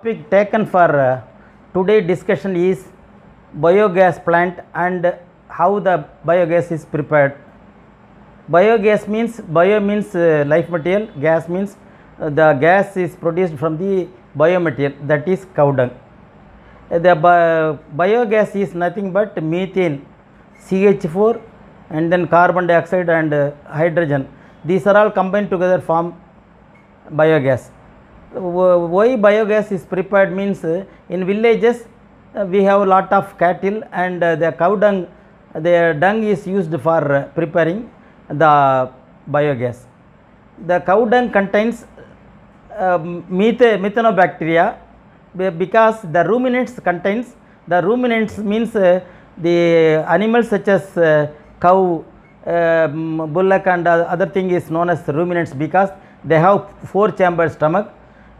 topic taken for uh, today discussion is biogas plant and how the biogas is prepared. Biogas means bio means uh, life material, gas means uh, the gas is produced from the biomaterial that is cow dung. The bi- biogas is nothing but methane, CH4 and then carbon dioxide and uh, hydrogen. These are all combined together form biogas. Wh- Why biogas is prepared means uh, in villages uh, we have a lot of cattle and uh, the cow dung, their dung is used for uh, preparing the biogas. The cow dung contains meth- methanobacteria because the ruminants contains the ruminants means uh, the animals such as uh, cow um, bullock and uh, other thing is known as ruminants because they have four chamber stomach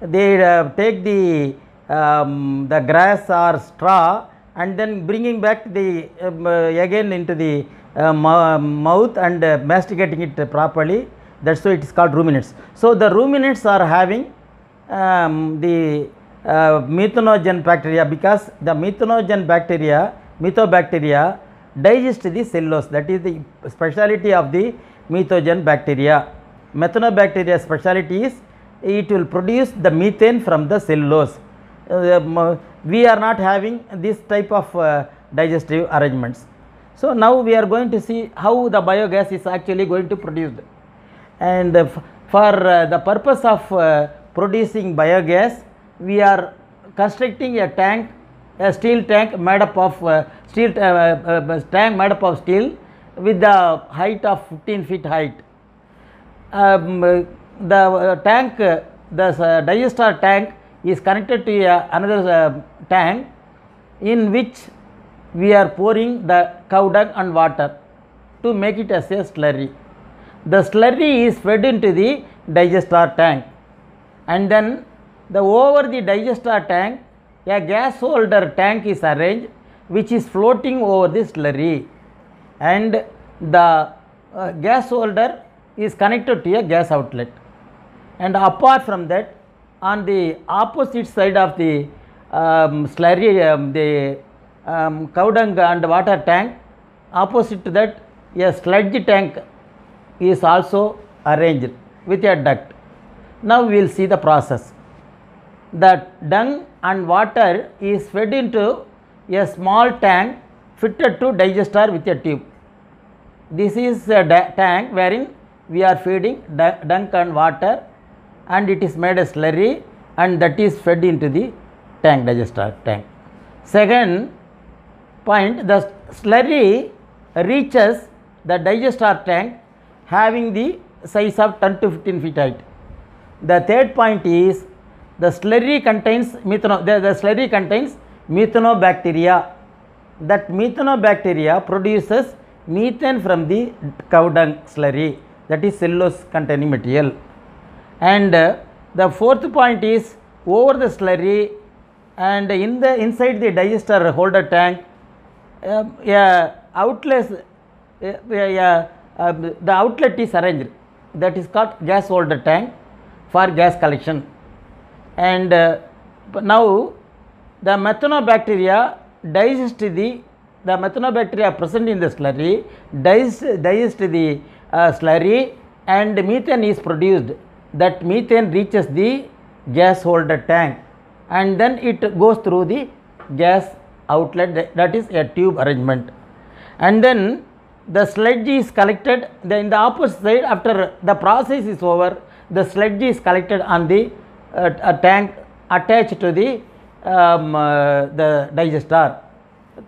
they uh, take the um, the grass or straw and then bringing back the um, uh, again into the uh, mouth and uh, masticating it properly. That's why it is called ruminants. So the ruminants are having um, the uh, methanogen bacteria because the methanogen bacteria methobacteria digest the cellulose. That is the speciality of the methogen bacteria. Methanobacteria speciality is it will produce the methane from the cellulose. Uh, we are not having this type of uh, digestive arrangements. So now we are going to see how the biogas is actually going to produce. And uh, for the purpose of uh, producing biogas we are constructing a tank a steel tank made up of uh, steel uh, tank made up of steel with the height of 15 feet height. Um, the uh, tank the uh, digester tank is connected to another uh, tank in which we are pouring the cow dung and water to make it as a slurry. The slurry is fed into the digester tank and then the over the digester tank a gas holder tank is arranged which is floating over the slurry and the uh, gas holder is connected to a gas outlet and apart from that on the opposite side of the um, slurry um, the um, cow dung and water tank opposite to that a sludge tank is also arranged with a duct. Now we will see the process. The dung and water is fed into a small tank fitted to digester with a tube. This is a tank wherein we are feeding du- dung and water and it is made a slurry and that is fed into the tank digester tank. Second point the slurry reaches the digester tank having the size of 10 to 15 feet height. The third point is the slurry contains methano the, the slurry contains methanobacteria. That methanobacteria produces methane from the cow dung slurry that is cellulose containing material and uh, the fourth point is over the slurry and in the inside the digester holder tank uh, uh, yeah, uh, the outlet is arranged. That is called gas holder tank for gas collection. And uh, now the methanobacteria digest the the methanobacteria present in the slurry digest, digest the uh, slurry and methane is produced that methane reaches the gas holder tank and then it goes through the gas outlet that- is a tube arrangement. And then the sludge is collected the, in the opposite side after the process is over the sludge is collected on the uh, tank attached to the um, uh, the digester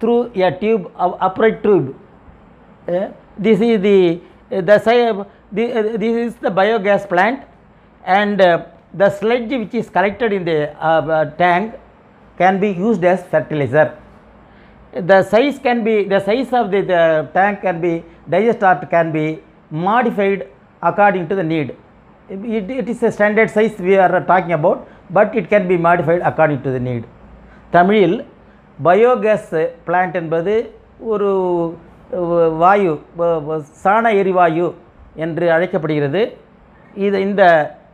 through a tube uh, upright tube. Uh, this is the the, the this is the biogas plant and uh, the sludge which is collected in the uh, uh, tank can be used as fertilizer the size can be the size of the, the tank can be digester can be modified according to the need it, it is a standard size we are talking about but it can be modified according to the need தமிழில் biogas plant என்பது ஒரு வாயு சாண எரிவாயு என்று அழைக்கப்படுகிறது இது இந்த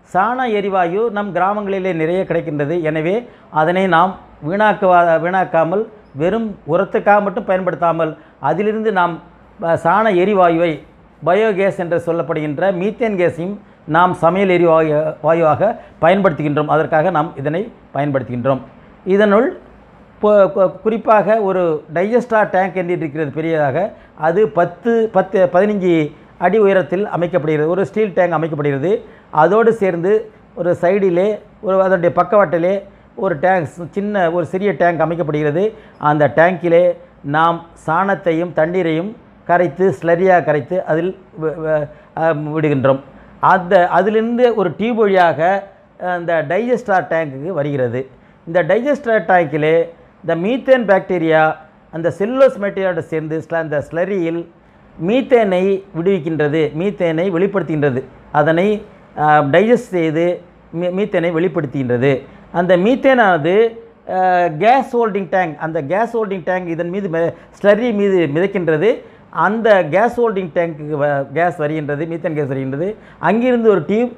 சாண எரிவாயு நம் கிராமங்களிலே நிறைய கிடைக்கின்றது. எனவே அதனை நாம் வீணாக்குவா வீணாக்காமல் வெறும் உரத்துக்காக மட்டும் பயன்படுத்தாமல் அதிலிருந்து நாம் சாண எரிவாயுவை பயோகேஸ் என்று சொல்லப்படுகின்ற மீத்தேன் கேஸையும் நாம் சமையல் எரிவாயு வாயுவாக பயன்படுத்துகின்றோம். அதற்காக நாம் இதனை பயன்படுத்துகின்றோம். இதனுள் இப்போ- குறிப்பாக ஒரு டைஜஸ்டா டேங்க் என்று இருக்கிறது பெரியதாக. அது பத்து பத்து பதினஞ்சு அடி உயரத்தில் அமைக்கப்படுகிறது. ஒரு ஸ்டீல் டேங்க் அமைக்கப்படுகிறது. அதோடு சேர்ந்து ஒரு சைடிலே ஒரு அதனுடைய பக்கவாட்டிலே ஒரு டேங்க் சின்ன ஒரு சிறிய டேங்க் அமைக்கப்படுகிறது. அந்த டேங்கிலே நாம் சாணத்தையும் தண்ணீரையும் கரைத்து ஸ்லரியாக கரைத்து அதில் விடுகின்றோம். அந்த அதிலிருந்து ஒரு டியூப் வழியாக அந்த டைஜஸ்டார் டேங்க்குக்கு வருகிறது. இந்த டைஜஸ்டார் டேங்கிலே இந்த மீத்தேன் பாக்டீரியா அந்த செல்லுலோஸ் மெட்டீரியலோடு சேர்ந்து அந்த ஸ்லரியில் மீத்தேனை விடுவிக்கின்றது மீத்தேனை வெளிப்படுத்துகின்றது. அதனை டைஜஸ்ட் செய்து மீ மீத்தேனை வெளிப்படுத்துகின்றது. அந்த மீத்தேனானது கேஸ் ஹோல்டிங் டேங்க் அந்த கேஸ் ஹோல்டிங் டேங்க் இதன் மீது ஸ்லரி மீது மிதக்கின்றது. அந்த கேஸ் ஹோல்டிங் டேங்க்கு கேஸ் வருகின்றது மீத்தேன் கேஸ் வருகின்றது. அங்கிருந்து ஒரு டியூப்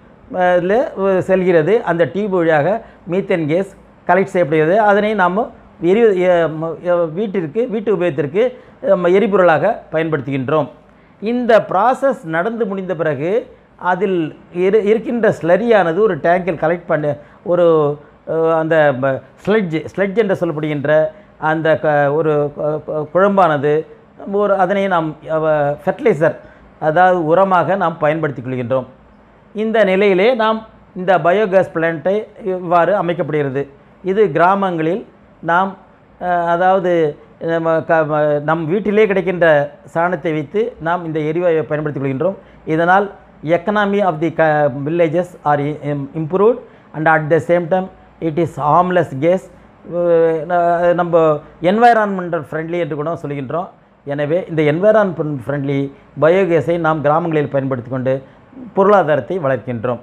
இதில் செல்கிறது. அந்த டியூப் வழியாக மீத்தேன் கேஸ் கலெக்ட் செய்யப்படுகிறது. அதனை நாம் எரி வீட்டிற்கு வீட்டு உபயோகத்திற்கு நம்ம எரிபொருளாக பயன்படுத்துகின்றோம். இந்த ப்ராசஸ் நடந்து முடிந்த பிறகு அதில் இரு இருக்கின்ற ஸ்லரியானது ஒரு டேங்கில் கலெக்ட் பண்ண ஒரு அந்த ஸ்லெட்ஜ் ஸ்லெட்ஜ் என்று சொல்லப்படுகின்ற அந்த க ஒரு குழம்பானது ஒரு அதனை நாம் ஃபெர்டிலைசர் அதாவது உரமாக நாம் பயன்படுத்திக் கொள்கின்றோம். இந்த நிலையிலே நாம் இந்த பயோகேஸ் பிளான்ட்டை இவ்வாறு அமைக்கப்படுகிறது. இது கிராமங்களில் நாம் அதாவது நம்ம க நம் வீட்டிலே கிடைக்கின்ற சாணத்தை வைத்து நாம் இந்த எரிவாயுவை பயன்படுத்திக் கொள்கின்றோம். இதனால் economy of the uh, villages are um, improved and at the same time it is harmless gas. Uh, uh, நம்ம என்வாயரான்மெண்டல் ஃப்ரெண்ட்லி என்று கூட சொல்கின்றோம். எனவே இந்த என்வாயரான்மெண்ட் ஃப்ரெண்ட்லி பயோகேஸை நாம் கிராமங்களில் பயன்படுத்தி கொண்டு பொருளாதாரத்தை வளர்க்கின்றோம்.